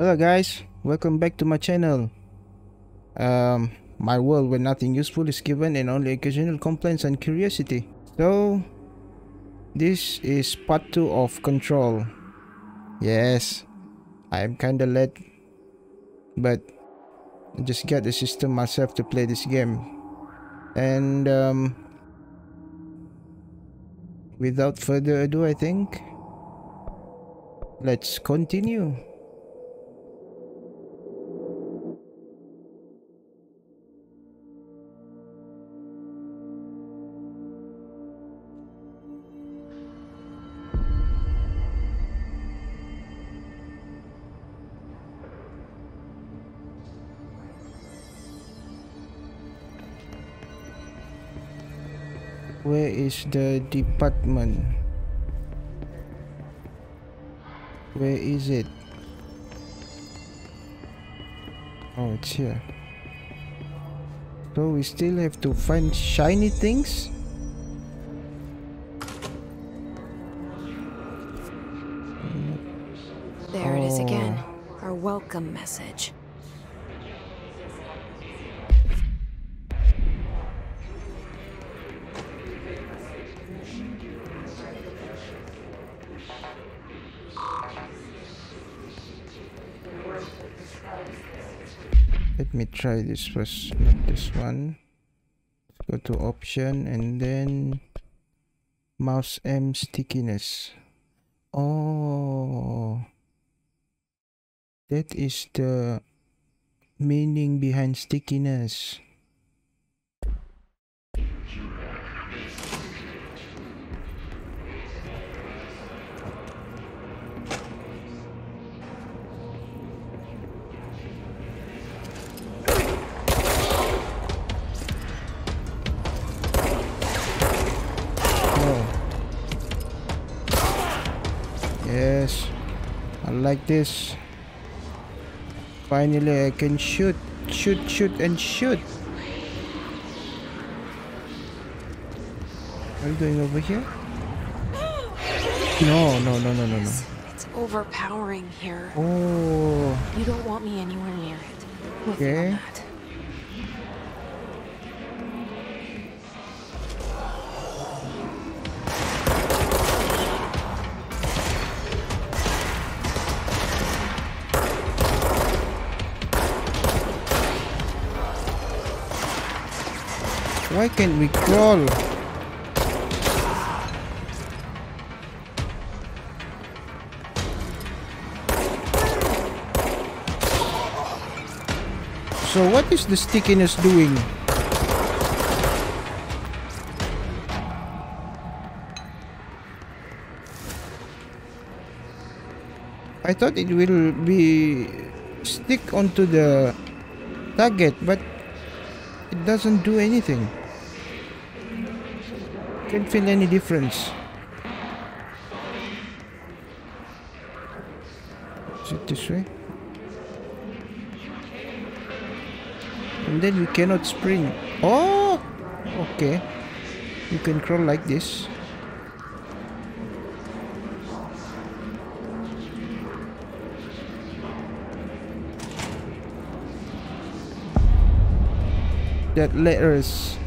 Hello guys, welcome back to my channel. Um, my world where nothing useful is given and only occasional complaints and curiosity. So, this is part 2 of Control. Yes, I am kinda late, but I just got the system myself to play this game. And um, without further ado, I think, let's continue. Is the department? Where is it? Oh, it's here. So we still have to find shiny things? There it is oh. again. Our welcome message. Try this first, not this one. Let's Go to option and then mouse M stickiness. Oh, that is the meaning behind stickiness. Like this. Finally, I can shoot, shoot, shoot, and shoot. Are you going over here? No, no, no, no, no, no. It's overpowering here. Oh, You don't want me anywhere near it. Okay. Why can't we crawl? So what is the stickiness doing? I thought it will be stick onto the target, but it doesn't do anything. Can't feel any difference. Is it this way? And then you cannot spring. Oh! Okay. You can crawl like this. That letters.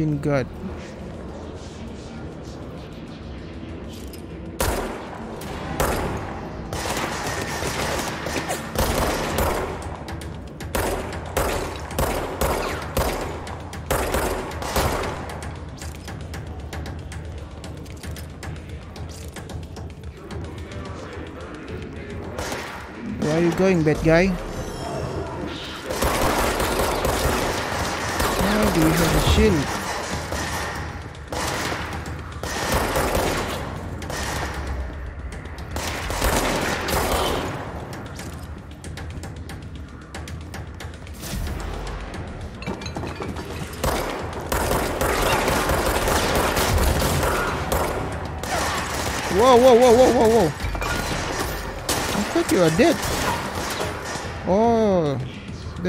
Machine gun. Where are you going, bad guy? How do we have a shield?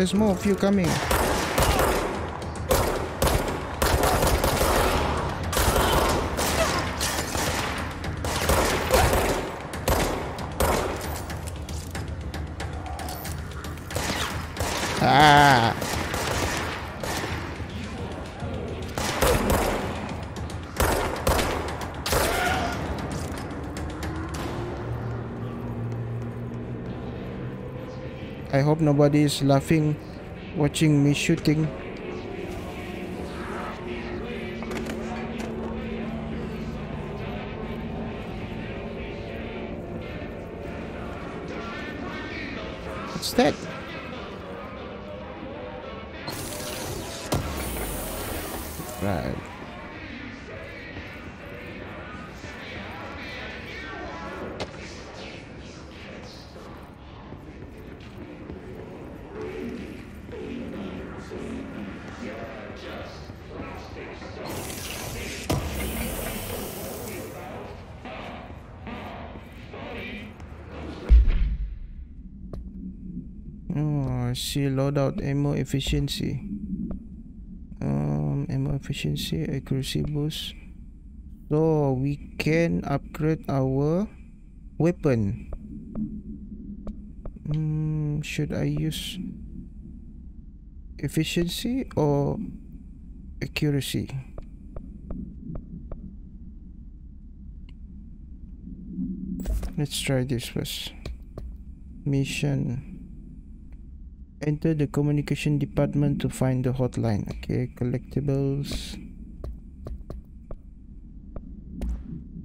There's more of you coming. I hope nobody is laughing watching me shooting. What's that? See loadout ammo efficiency. Um, ammo efficiency, accuracy boost. So we can upgrade our weapon. Hmm, should I use efficiency or accuracy? Let's try this first. Mission. Enter the communication department to find the hotline. Okay, collectibles.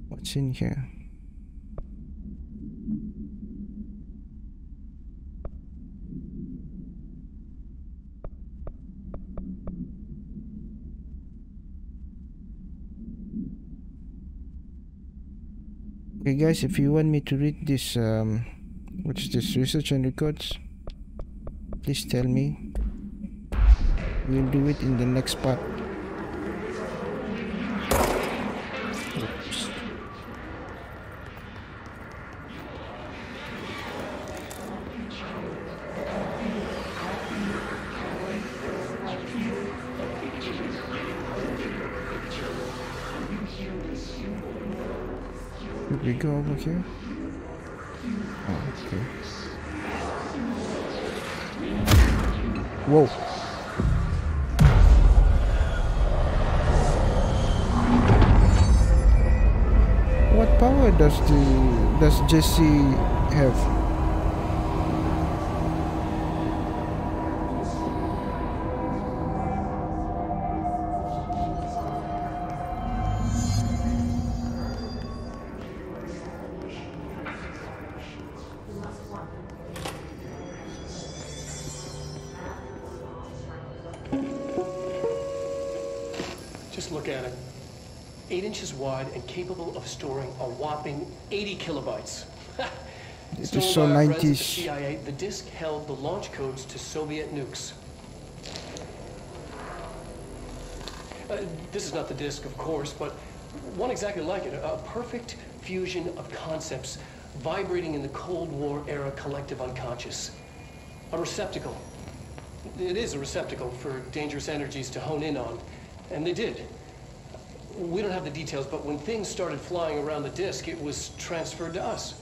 What's in here? Okay guys, if you want me to read this um what's this research and records please tell me we'll do it in the next part. Did we go over here? Whoa. What power does the does Jesse have? Storing a whopping 80 kilobytes. Stolen so by our friends at the 90s. CIA, the disk held the launch codes to Soviet nukes. Uh, this is not the disk, of course, but one exactly like it. A perfect fusion of concepts vibrating in the Cold War era collective unconscious. A receptacle. It is a receptacle for dangerous energies to hone in on. And they did. We don't have the details, but when things started flying around the disk, it was transferred to us.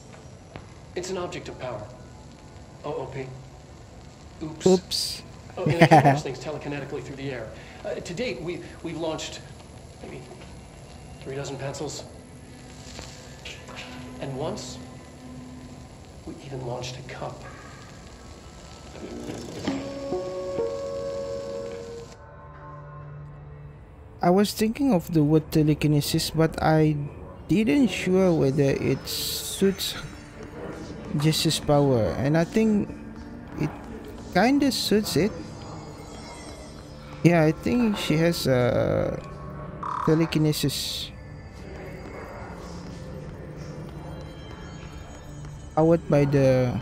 It's an object of power. OOP. Oops. Oops. Oh, and it launch things telekinetically through the air. Uh, to date, we, we've launched maybe three dozen pencils. And once, we even launched a cup. I was thinking of the word telekinesis, but I didn't sure whether it suits Jesse's power, and I think it kinda suits it. Yeah, I think she has a telekinesis. Powered by the,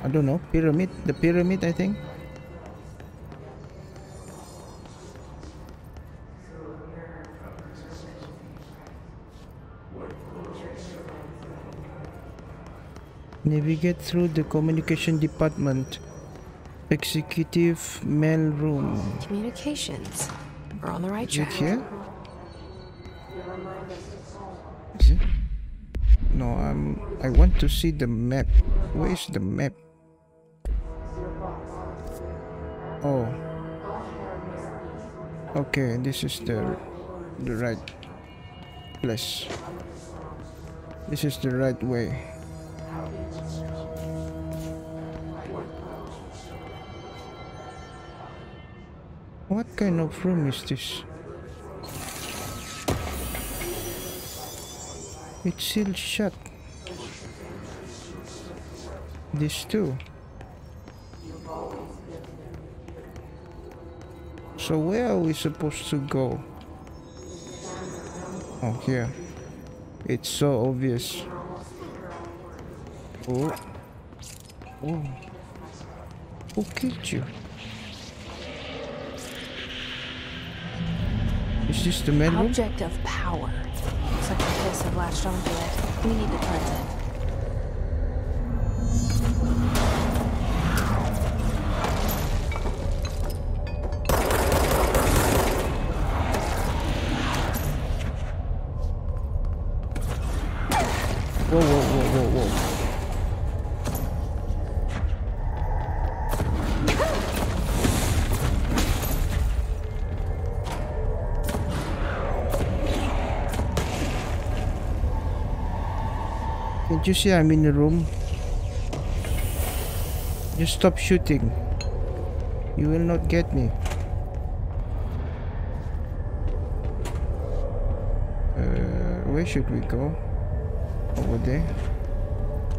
I don't know, pyramid. The pyramid, I think. Navigate through the communication department. Executive mail room. Communications. We're on the right Is it track. here? Is it? No, I'm. I want to see the map. Where is the map? Oh. Okay, this is the the right place. This is the right way. Kind of room is this? It's still shut. This too. So where are we supposed to go? Oh, here. It's so obvious. Oh. Oh. Who killed you? Is this room? Object of power. Looks like the kids have latched onto it. We need to cleanse it. You see I'm in the room? Just stop shooting. You will not get me. Uh, where should we go? Over there.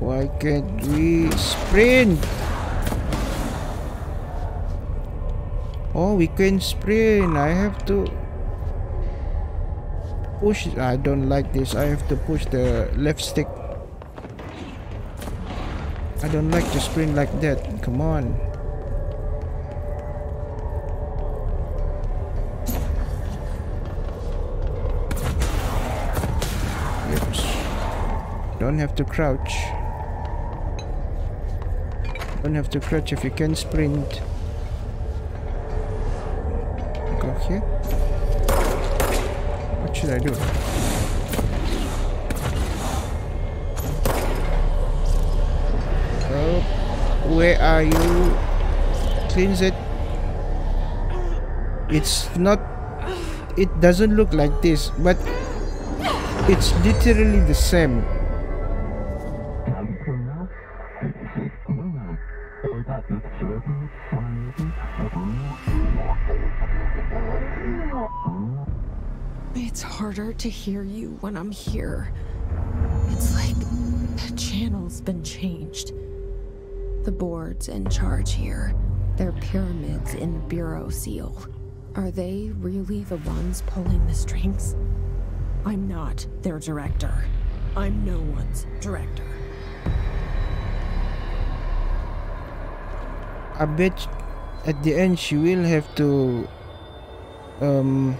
Why can't we sprint? Oh, we can sprint. I have to push. I don't like this. I have to push the left stick. I don't like to sprint like that. Come on. Oops. Don't have to crouch. Don't have to crouch if you can sprint. Go here. What should I do? Where are you? Cleanse it. It's not. It doesn't look like this, but it's literally the same. It's harder to hear you when I'm here. It's like the channel's been changed. The board's in charge here. They're pyramids in the Bureau seal. Are they really the ones pulling the strings? I'm not their director. I'm no one's director. I bet at the end she will have to um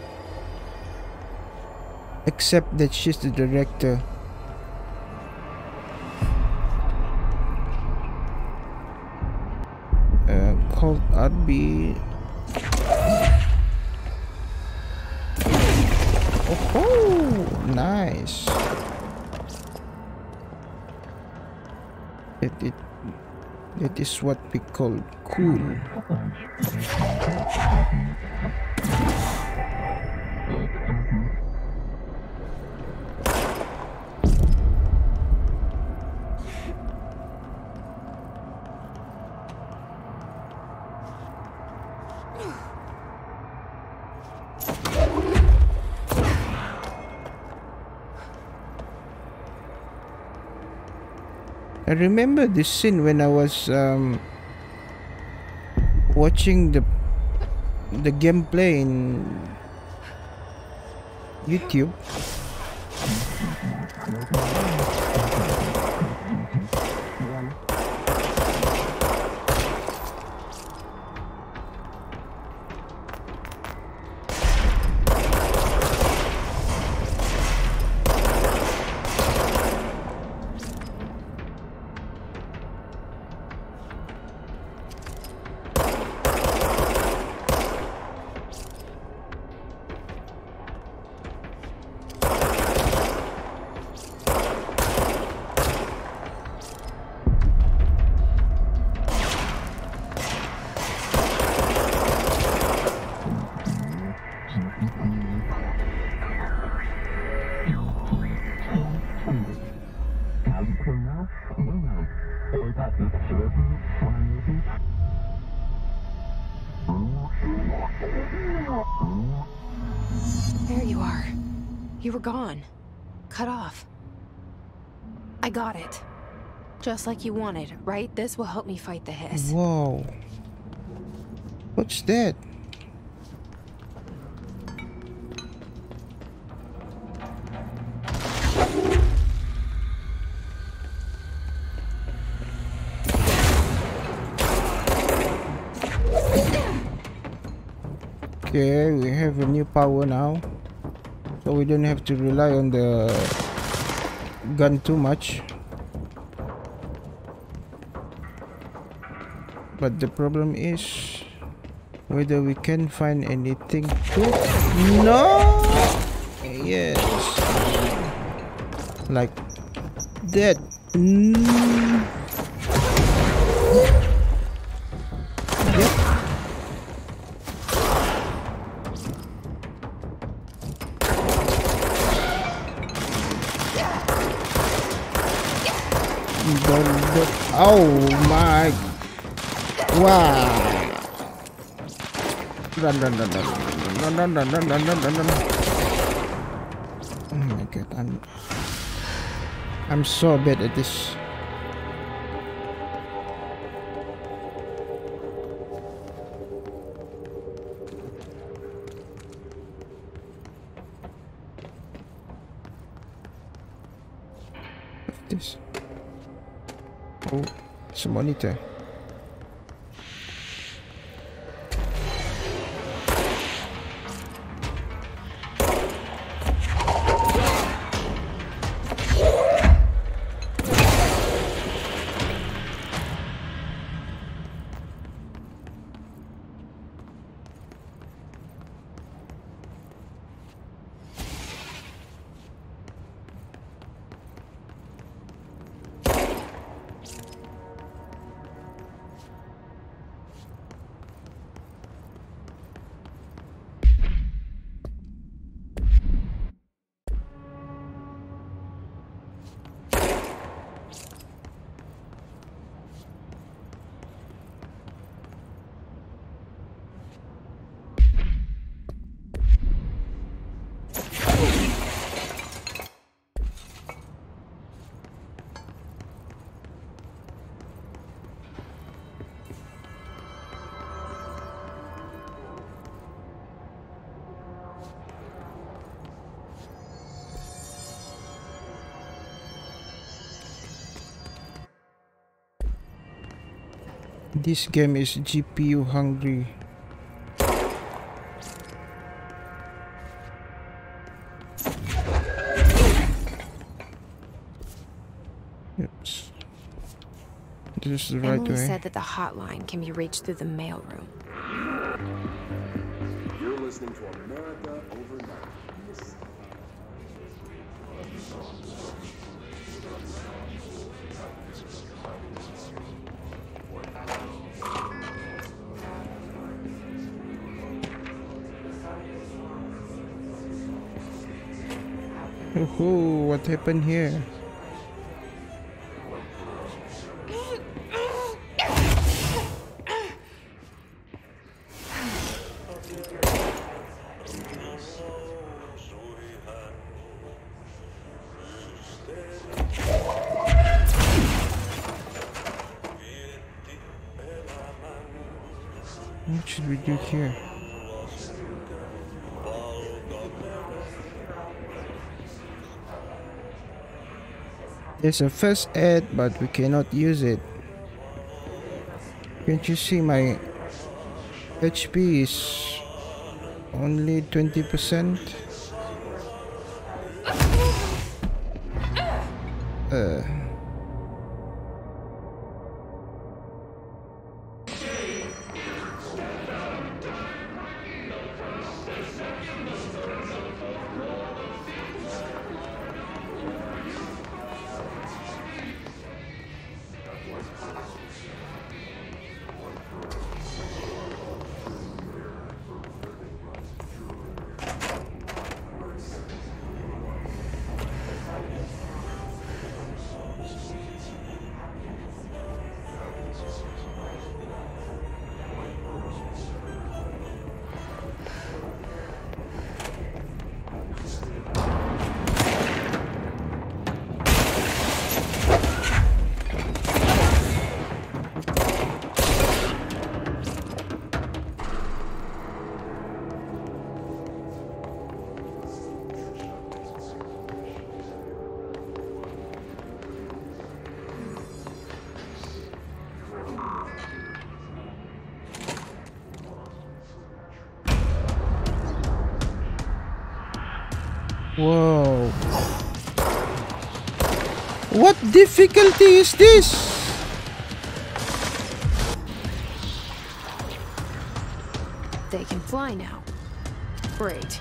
accept that she's the director. Uh, called RB. Oh, nice. It, it that is what we call cool. Remember this scene when I was um, watching the the gameplay in YouTube. Were gone. Cut off. I got it. Just like you wanted, right? This will help me fight the hiss. Whoa. What's that? Okay, we have a new power now. So we don't have to rely on the gun too much. But the problem is whether we can find anything to No Yes Like that mm. Oh my god, I'm... I'm so bad at this. This. Oh, some money there. This game is GPU hungry. Oops. This is the right Emily way. said that the hotline can be reached through the mailroom. You're listening to America what happened here? There's a first aid, but we cannot use it. Can't you see my HP is only 20%? Whoa. What difficulty is this? They can fly now. Great.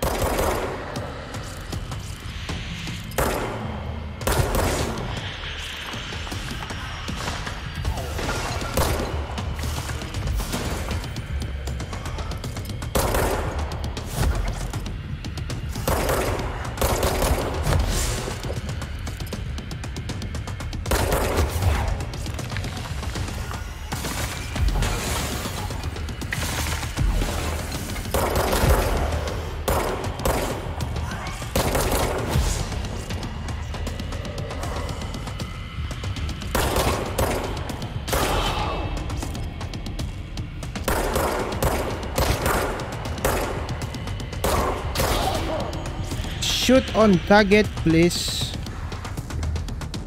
Shoot on target, please.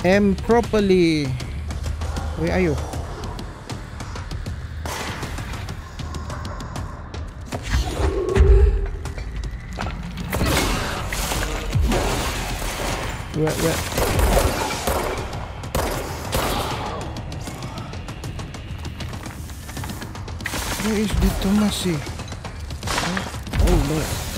Aim properly. Where are you? Where, where? Where is the Tommasi? Oh, oh Lord.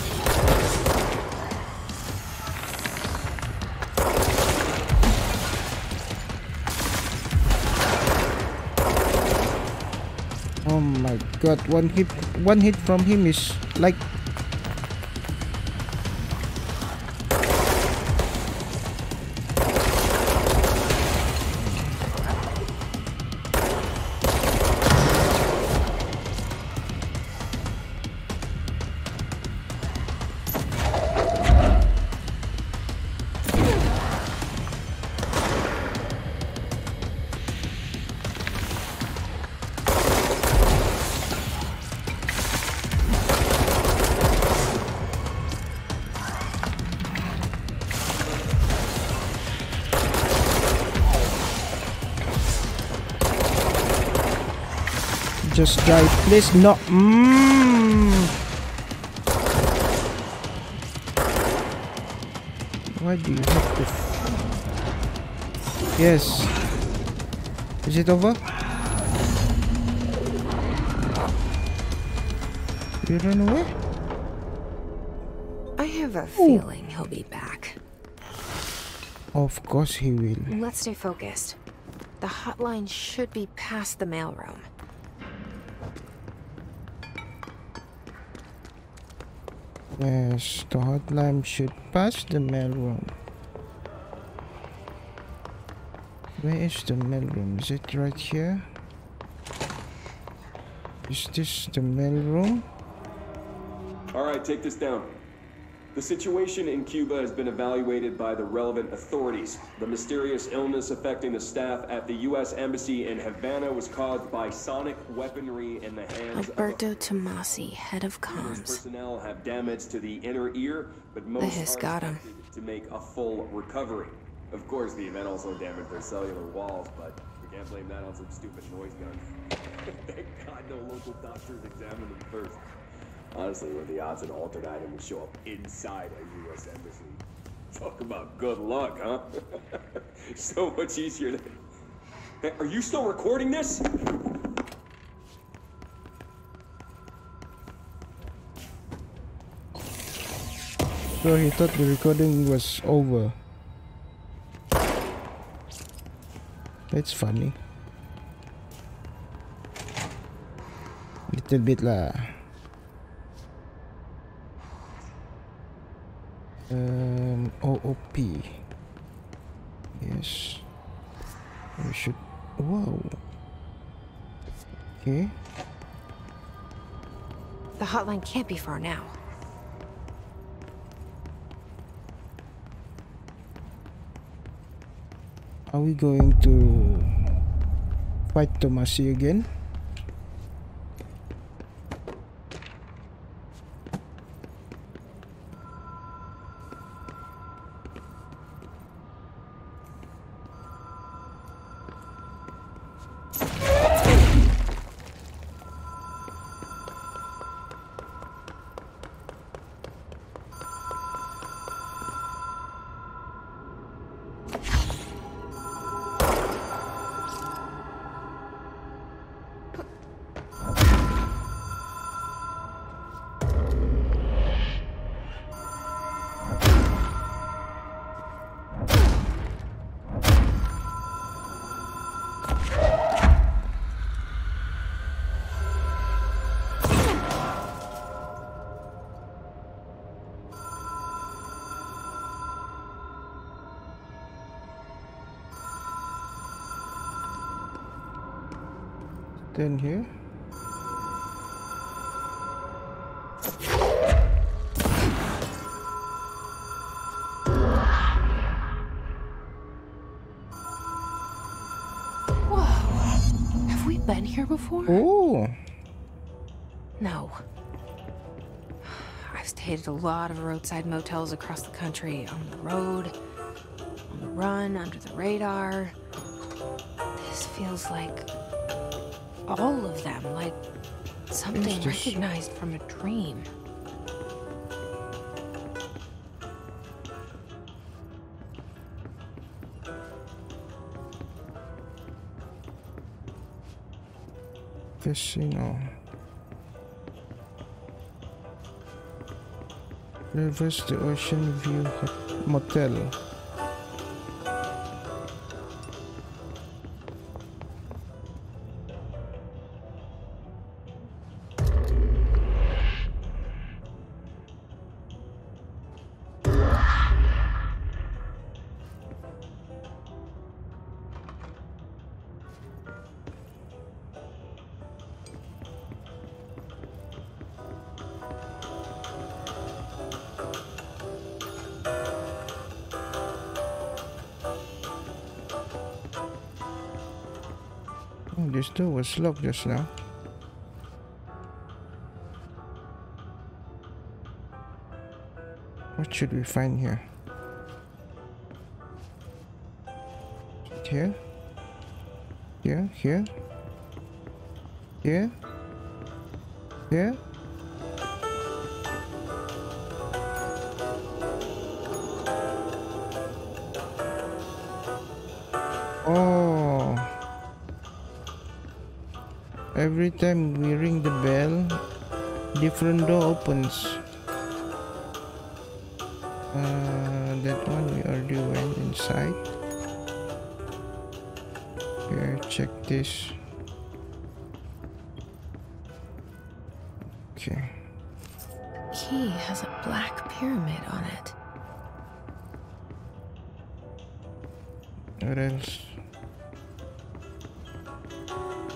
God, one hit one hit from him is like just drive. please no mm. why do you have to yes is it over you ran away I have a feeling he'll be back. of course he will Let's stay focused. The hotline should be past the mailroom. Yes, the hotline should pass the mail room. Where is the mail room? Is it right here? Is this the mail room? All right, take this down. The situation in Cuba has been evaluated by the relevant authorities. The mysterious illness affecting the staff at the U.S. Embassy in Havana was caused by sonic weaponry in the hands of Alberto of Tommasi, head of comms. personnel have damage to the inner ear, but most hiss are got 'em. expected to make a full recovery. Of course, the event also damaged their cellular walls, but we can't blame that on some stupid noise gun. Thank God no local doctors examined them first. Honestly, are the odds an altered item would show up inside a U.S. embassy? Talk about good luck, huh? so much easier to... Hey, are you still recording this? So he thought the recording was over. That's funny. Little bit lah. Um, OOP. Yes. We should. Whoa. Okay. The hotline can't be far now. Are we going to fight Tommasi again? Then here. Whoa. Have we been here before? Oh, No. I've stayed at a lot of roadside motels across the country, on the road, on the run, under the radar. This feels like all of them, like something recognized from a dream. casino. Reverse the Oceanview Motel. This door was locked just now. What should we find here? Here? Here? Here? Here? Here? Every time we ring the bell, different door opens. Uh, that one we already went inside. Here, check this. Okay. Key has a black pyramid on it. What else?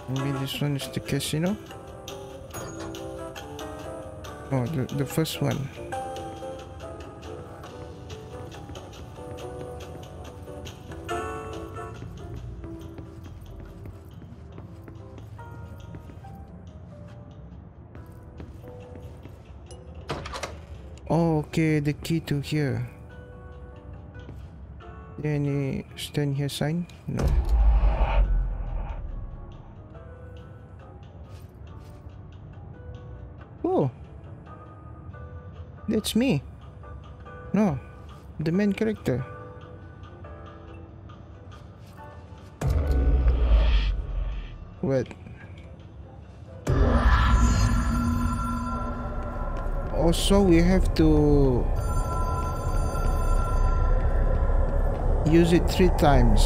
Maybe this one is the casino? Oh, the, the first one. Oh, okay, the key to here. Any stand here sign? No. Oh. That's me. No. The main character. Wait. Also, we have to use it three times.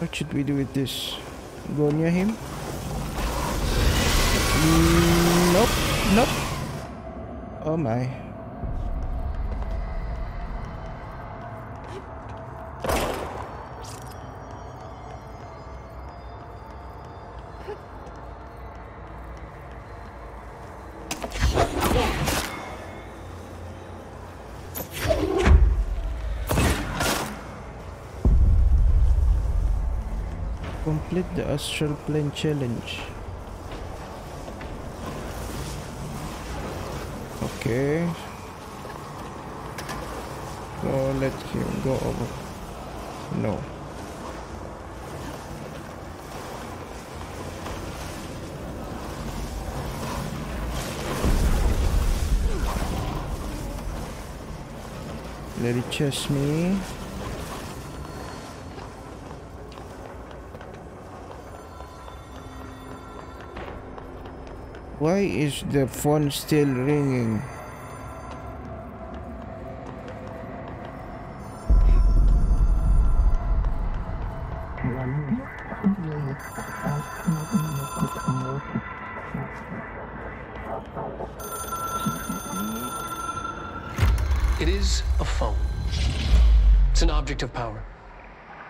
What should we do with this? Go near him? Mm, nope, nope. Oh my. Astral Plane Challenge. Okay. So let him go over. No. Let it chase me. Why is the phone still ringing? It is a phone. It's an object of power.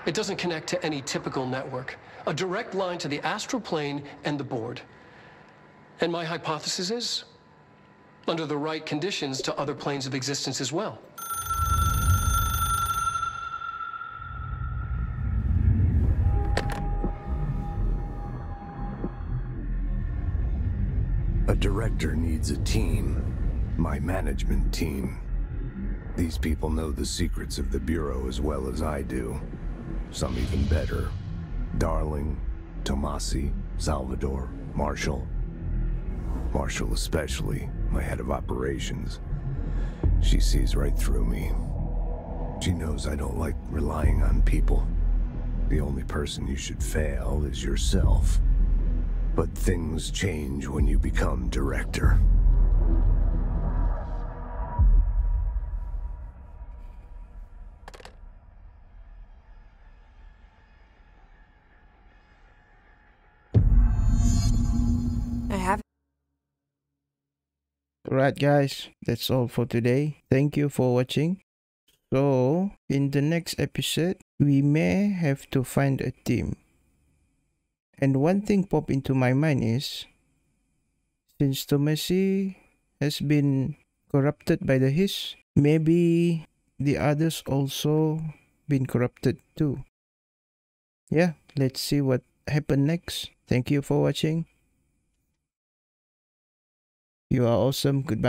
It doesn't connect to any typical network. A direct line to the astral plane and the board. And my hypothesis is, under the right conditions, to other planes of existence as well. A director needs a team. My management team. These people know the secrets of the Bureau as well as I do. Some even better. Darling, Tommasi, Salvador, Marshall. Marshall especially, my head of operations. She sees right through me. She knows I don't like relying on people. The only person you should fail is yourself. But things change when you become director. Alright guys, that's all for today. Thank you for watching. So, in the next episode, we may have to find a team. And one thing pop into my mind is, since Tommasi has been corrupted by the Hiss, maybe the others also been corrupted too. Yeah, let's see what happen next. Thank you for watching. You are awesome. Goodbye.